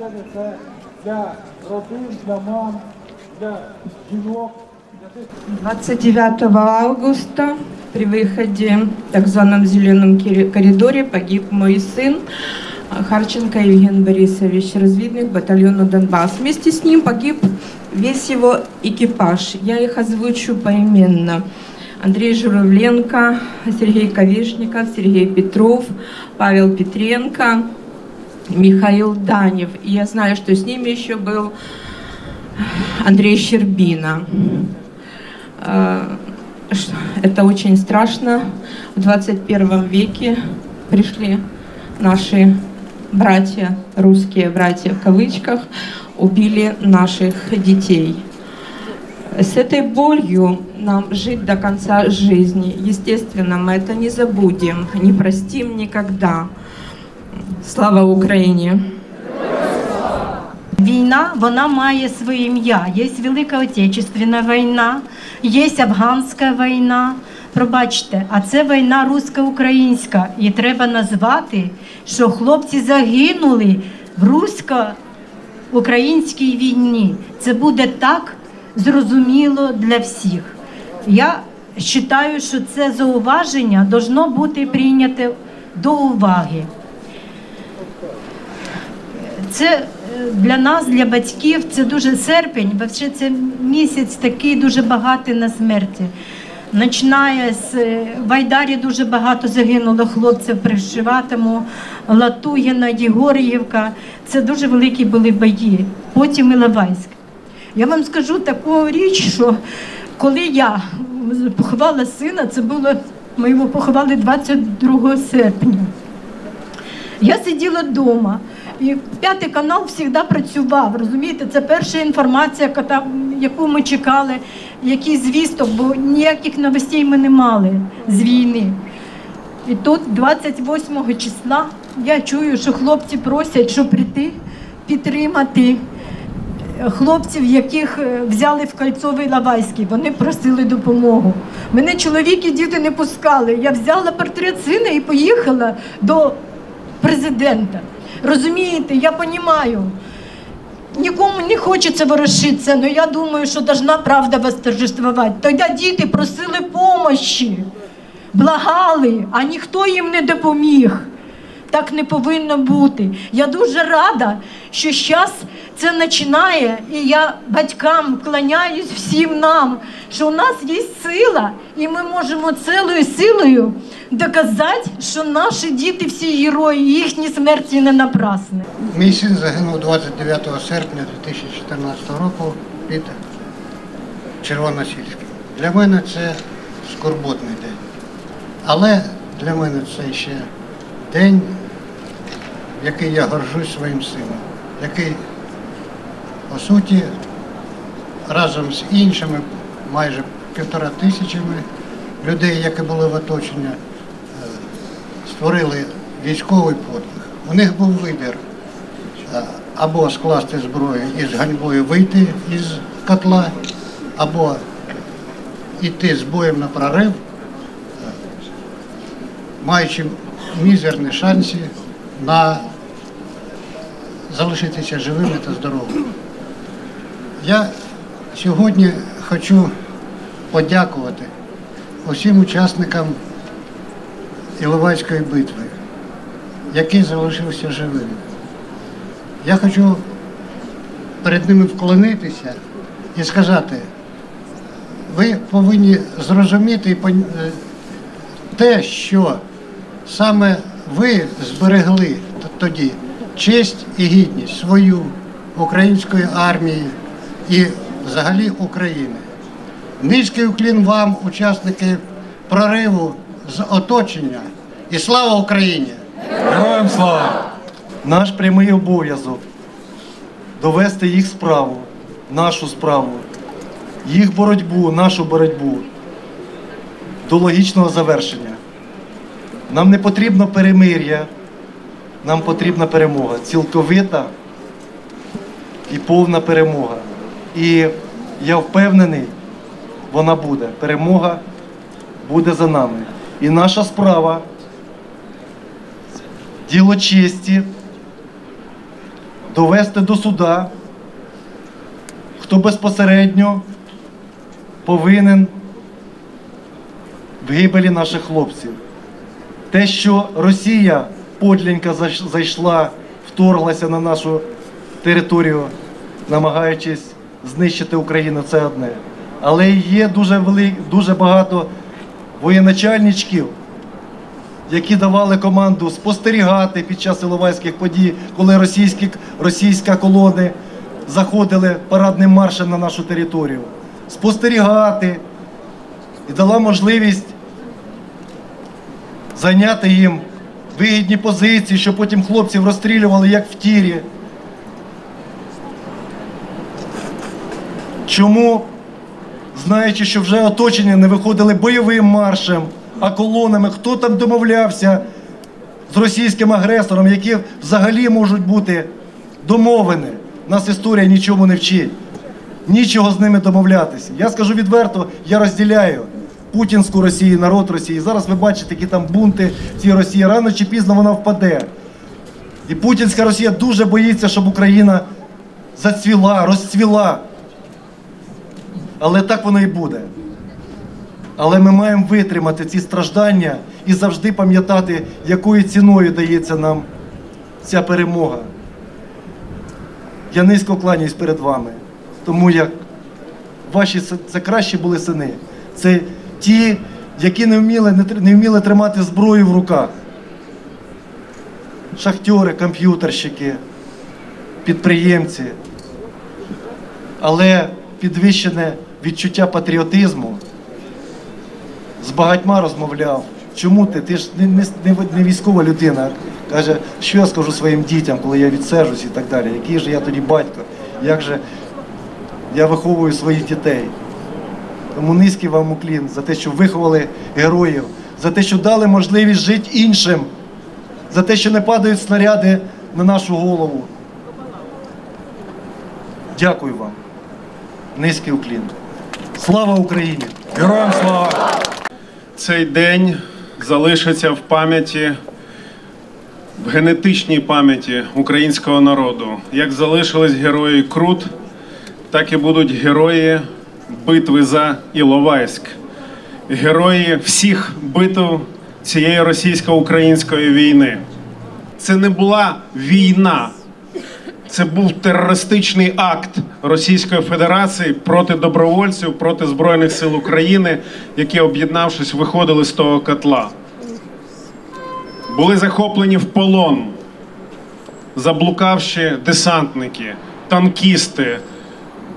сцени, це для родин, для мам, для жінок, для тих, 29 августа при выходе в так званом зеленом коридоре погиб мой сын Харченко Евген Борисович, разведник батальона Донбасс. Вместе с ним погиб весь его экипаж. Я их озвучу поименно. Андрей Журавленко, Сергей Ковешников, Сергей Петров, Павел Петренко, Михаил Данев. И я знаю, что с ними еще был Андрей Щербина. Э, Это очень страшно. В 21 веке пришли наши братья, русские братья в кавычках, убили наших детей. С этой болью нам жить до конца жизни. Естественно, мы это не забудем, не простим никогда. Слава Украине! Війна вона має своє ім'я. Є Велика Отечественна війна, є Афганська війна. Пробачте, а це війна русько-українська. І треба назвати, що хлопці загинули в русько-українській війні. Це буде так зрозуміло для всіх. Я вважаю, що це зауваження должно бути прийняте до уваги. Це е, для нас, для батьків, це дуже серпень, бо це місяць такий дуже багатий на смерті. Починає з е, в Айдарі дуже багато загинуло хлопців при Шиватому, Латугіна, Єгор'ївка. Це дуже великі були бої. Потім Іловайськ. Я вам скажу таку річ, що коли я поховала сина, це було ми його поховали 22 серпня. Я сиділа вдома, і п'ятий канал завжди працював. Розумієте, це перша інформація, яку ми чекали, який звісток, бо ніяких новостей ми не мали з війни. І тут 28 числа я чую, що хлопці просять, щоб прийти підтримати хлопців, яких е, взяли в Кольцовий Лавайський. Вони просили допомогу. Мене чоловік і діти не пускали. Я взяла портрет сина і поїхала до президента. Розумієте, я розумію. Нікому не хочеться ворушитися, але я думаю, що должна правда восторжествувати. Тоді діти просили помощі, благали, а ніхто їм не допоміг. Так не повинно бути. Я дуже рада, що зараз це починає, і я батькам вклоняюсь всім нам, що у нас є сила, і ми можемо цілою силою доказати, що наші діти всі герої, їхні смерті не напрасні. Мій син загинув 29 серпня 2014 року під Червоносільським. Для мене це скорботний день. Але для мене це ще день, який я горжусь своїм сином, який, по суті, разом з іншими майже півтора тисячами людей, які були в оточенні, створили військовий подвиг. У них був вибір е, або скласти зброю і з ганьбою вийти із котла, або йти з боєм на прорив, е, маючи мізерні шанси на залишитися живими та здоровими. Я сьогодні хочу подякувати усім учасникам Іловайської битви, які залишилися живими. Я хочу перед ними вклонитися і сказати, ви повинні зрозуміти е, те, що саме ви зберегли тоді честь і гідність свою української армії і взагалі України. Низький уклін вам, учасники прориву з оточення. І слава Україні! Героям слава! Наш прямий обов'язок довести їх справу, нашу справу, їх боротьбу, нашу боротьбу до логічного завершення. Нам не потрібно перемир'я, нам потрібна перемога, цілковита і повна перемога. І я впевнений, вона буде. Перемога буде за нами. І наша справа діло честі довести до суда, хто безпосередньо повинен в гибелі наших хлопців. Те, що Росія подлінька зайшла, вторглася на нашу територію, намагаючись знищити Україну, це одне. Але є дуже вели... дуже багато воєначальничків, які давали команду спостерігати під час Іловайських подій, коли російські, російська колони заходили парадним маршем на нашу територію. Спостерігати і дала можливість зайняти їм вигідні позиції, щоб потім хлопців розстрілювали як в тірі. Чому, знаючи, що вже оточення не виходили бойовим маршем, а колонами, хто там домовлявся з російським агресором, які взагалі можуть бути домовини. Нас історія нічому не вчить. Нічого з ними домовлятися. Я скажу відверто, я розділяю путінську Росію, народ Росії. Зараз ви бачите, які там бунти в цій Росії. Рано чи пізно вона впаде. І путінська Росія дуже боїться, щоб Україна зацвіла, розцвіла. Але так воно і буде. Але ми маємо витримати ці страждання і завжди пам'ятати, якою ціною дається нам ця перемога. Я низько кланяюсь перед вами, тому як ваші це кращі були сини. Це ті, які не вміли, не вміли тримати зброю в руках. Шахтери, комп'ютерщики, підприємці. Але підвищене відчуття патріотизму з багатьма розмовляв. Чому ти? Ти ж не, не, не, військова людина. Каже, що я скажу своїм дітям, коли я відсержусь і так далі. Який же я тоді батько? Як же я виховую своїх дітей? Тому низький вам уклін за те, що виховали героїв, за те, що дали можливість жити іншим, за те, що не падають снаряди на нашу голову. Дякую вам. Низький уклін. Слава Україні! Героям слава! Цей день залишиться в пам'яті, в генетичній пам'яті українського народу. Як залишились герої Крут, так і будуть герої битви за Іловайськ, герої всіх битв цієї російсько-української війни. Це не була війна, це був терористичний акт Російської Федерації проти добровольців, проти Збройних сил України, які, об'єднавшись, виходили з того котла. Були захоплені в полон, заблукавши десантники, танкісти,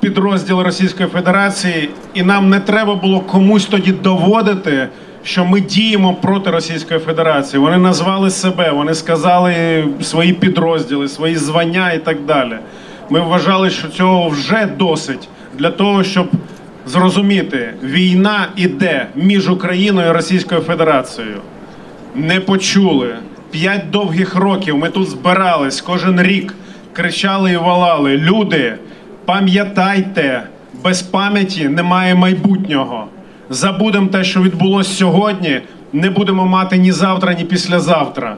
підрозділи Російської Федерації, і нам не треба було комусь тоді доводити, що ми діємо проти Російської Федерації. Вони назвали себе, вони сказали свої підрозділи, свої звання і так далі. Ми вважали, що цього вже досить для того, щоб зрозуміти, війна іде між Україною і Російською Федерацією не почули. П'ять довгих років ми тут збирались кожен рік, кричали і валали. Люди, пам'ятайте, без пам'яті немає майбутнього. Забудемо те, що відбулося сьогодні. Не будемо мати ні завтра, ні післязавтра.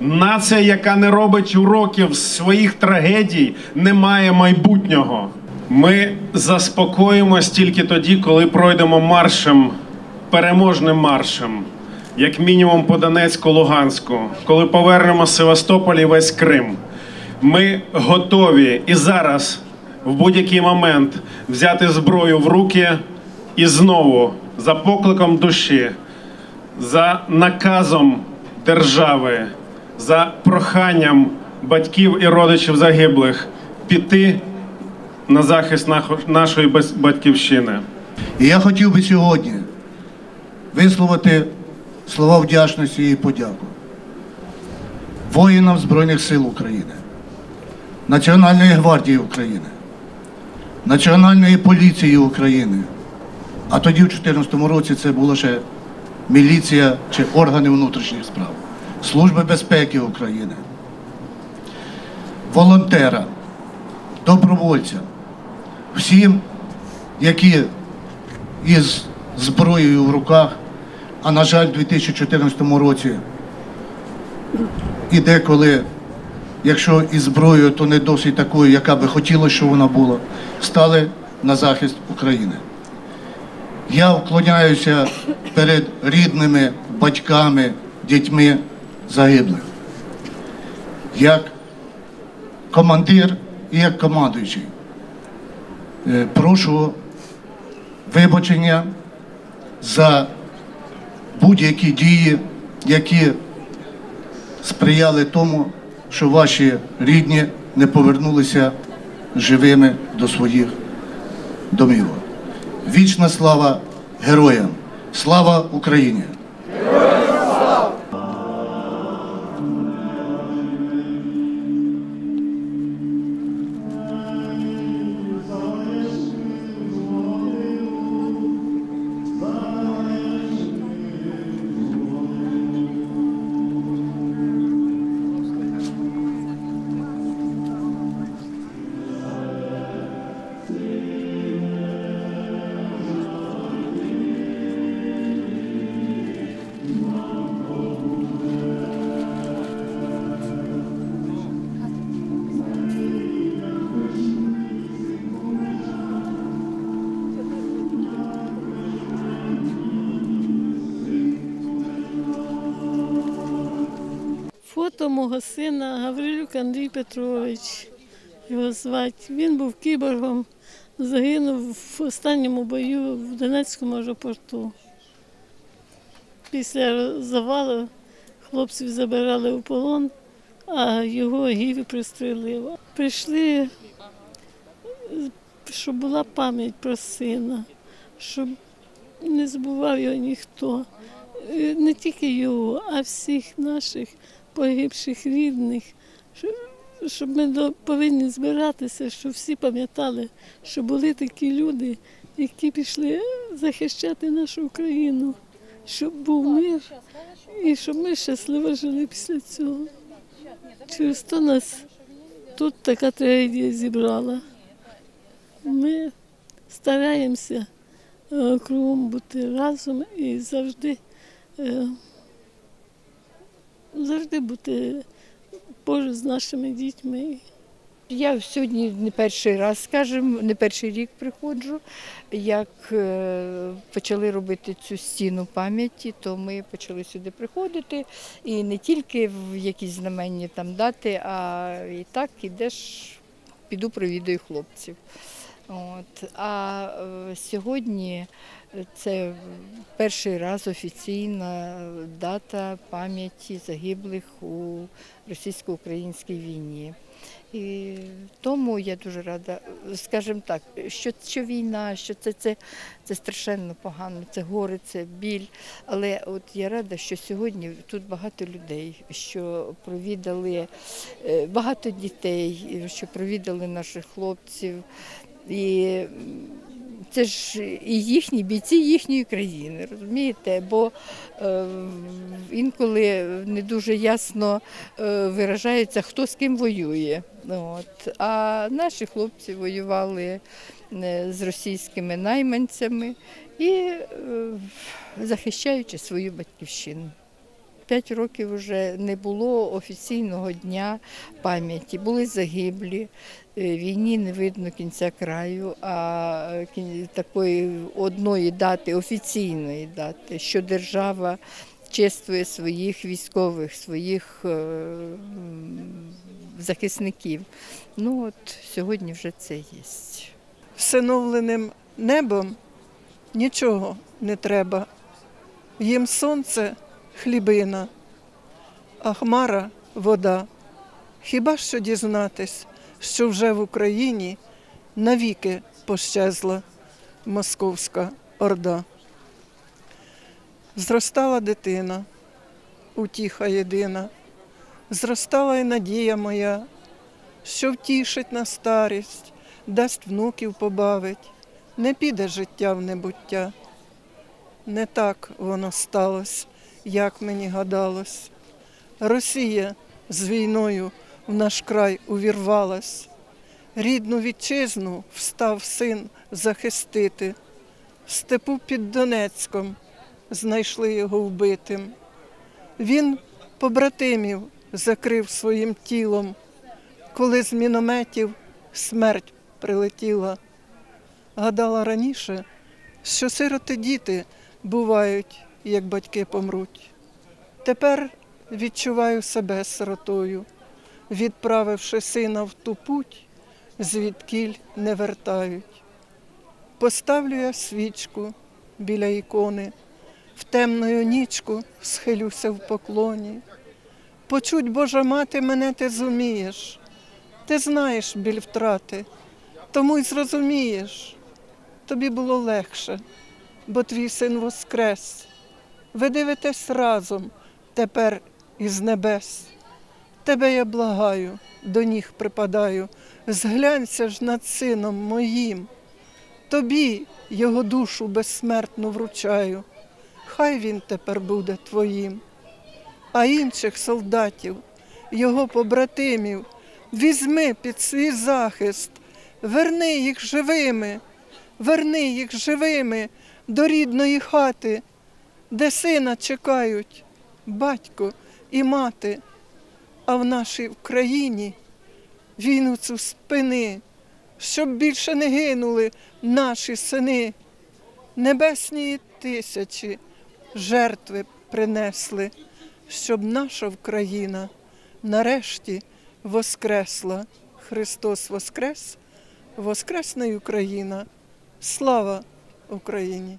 Нація, яка не робить уроків своїх трагедій, не має майбутнього. Ми заспокоїмось тільки тоді, коли пройдемо маршем, переможним маршем, як мінімум по Донецьку, Луганську, коли повернемо Севастополь і весь Крим. Ми готові і зараз, в будь-який момент, взяти зброю в руки і знову за покликом душі за наказом держави, за проханням батьків і родичів загиблих піти на захист нашої батьківщини. І я хотів би сьогодні висловити слова вдячності і подяку воїнам Збройних сил України, Національної гвардії України, Національної поліції України. А тоді, в 2014 році, це була ще міліція чи органи внутрішніх справ, Служби безпеки України, волонтерам, добровольцям, всім, які із зброєю в руках. А на жаль, у 2014 році і деколи, якщо і зброєю, то не досить такою, яка би хотілося, щоб вона була, стали на захист України. Я вклоняюся перед рідними, батьками, дітьми загиблих. Як командир і як командуючий. Е, Прошу вибачення за будь-які дії, які сприяли тому, що ваші рідні не повернулися живими до своїх домівок. Вічна слава героям! Слава Україні! Фото мого сина Гаврилюк Андрій Петрович. Його звати. Він був кіборгом, загинув в останньому бою в Донецькому аеропорту. Після завалу хлопців забирали у полон, а його гіві пристрелило. Прийшли, щоб була пам'ять про сина, щоб не забував його ніхто. Е, Не тільки його, а всіх наших погибших рідних, що- щоб ми до- повинні збиратися, щоб всі пам'ятали, що були такі люди, які пішли захищати нашу Україну, щоб був мир і щоб ми щасливо жили після цього. Через то нас тут така трагедія зібрала. Ми стараємося е, кругом бути разом і завжди. Завжди бути поруч з нашими дітьми. Я сьогодні не перший раз, скажімо, не перший рік приходжу. Як е, почали робити цю стіну пам'яті, то ми почали сюди приходити. І не тільки в якісь знаменні там дати, а і так ідеш, піду провідаю хлопців. От. А е, сьогодні це перший раз офіційна дата пам'яті загиблих у російсько-українській війні. І тому я дуже рада, скажімо так, що, що війна, що це, це, це страшенно погано, це горе, це біль. Але от я рада, що сьогодні тут багато людей, що провідали е, багато дітей, що провідали наших хлопців. І це ж і їхні бійці їхньої країни, розумієте? Бо е, інколи не дуже ясно е, виражається, хто з ким воює. От. А наші хлопці воювали е, з російськими найманцями і е, захищаючи свою батьківщину. П'ять років вже не було офіційного дня пам'яті. Були загиблі, е, війні не видно кінця краю, а е, такої одної дати, офіційної дати, що держава чествує своїх військових, своїх е, захисників. Ну от сьогодні вже це є. всиновленим небом нічого не треба. Їм сонце хлібина, а хмара вода. Хіба що дізнатись, що вже в Україні навіки пощезла московська орда. Зростала дитина, утіха єдина, зростала й надія моя, що втішить на старість, дасть внуків побавить, не піде життя в небуття. Не так воно сталося, як мені гадалось. Росія з війною в наш край увірвалась. Рідну вітчизну встав син захистити. Степу під Донецьком знайшли його вбитим. Він побратимів закрив своїм тілом, коли з мінометів смерть прилетіла. Гадала раніше, що сироти діти бувають, як батьки помруть. Тепер відчуваю себе сиротою, відправивши сина в ту путь, звідкіль не вертають. Поставлю я свічку біля ікони, в темною нічку схилюся в поклоні. Почуть, Божа мати, мене ти зумієш, ти знаєш біль втрати, тому й зрозумієш. Тобі було легше, бо твій син воскрес. Ви дивитесь разом тепер із небес. Тебе я благаю, до ніг припадаю, зглянься ж над сином моїм. Тобі його душу безсмертну вручаю, хай він тепер буде твоїм. А інших солдатів, його побратимів, візьми під свій захист, верни їх живими, верни їх живими до рідної хати, де сина чекають батько і мати. А в нашій Україні війну цю спини, щоб більше не гинули наші сини. Небесні тисячі жертви принесли, щоб наша Україна нарешті воскресла. Христос Воскрес, Воскресна Україна. Слава Україні!